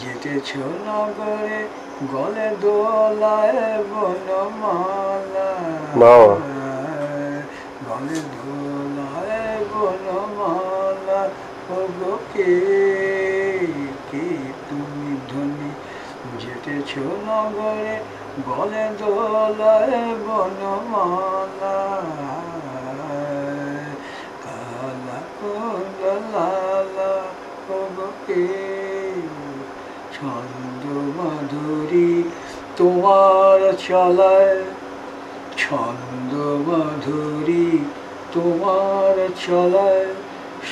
যেতেছ নগরে গলে দোলায় বনমালা। গলে দোলায় বনমালা। ওগো কে কে তুমি ধনী? যেতেছ নগরে গলে দোলায় বনমালা। কালা কুন্দলালা ওগো কে ছন্দ মাধুরী তোমার চলায়। ছন্দ মাধুরী তোমার চলায়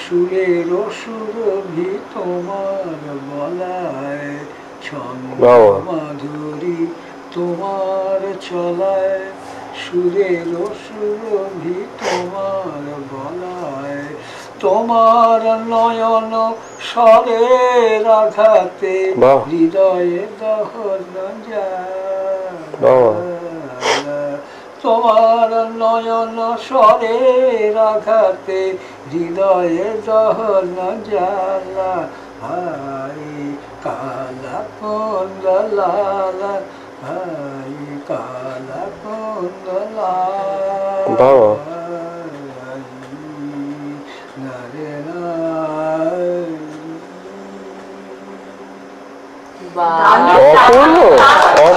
সুরের সুরভি তোমার বলায়। ছন্দ মাধুরী তোমার চলায় সুরের সুরভি তোমার বলায়। তোমার নয়ন স্বরের আঘাতে। হৃদয়ে দহন তোমার নয়ন স্বরের আঘাতে হৃদয়ে দহন জ্বালা। হাই কালা কুন্দলালা হাই কালা কুন্দলা Tá Óculos. Óculos.